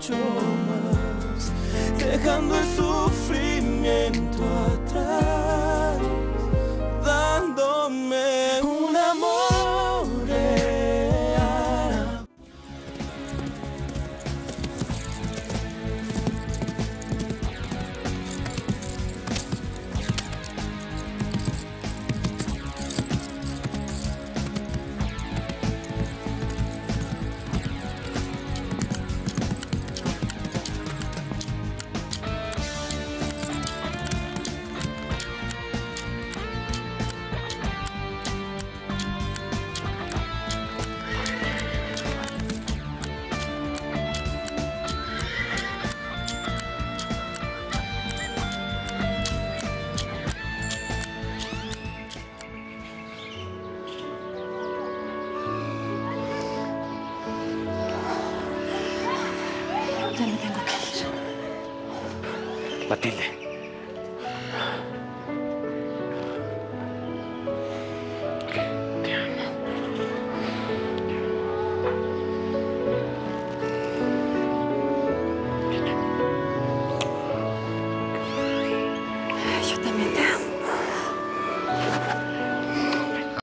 mucho más, dejando el sufrimiento Ya me tengo que ir. Matilde.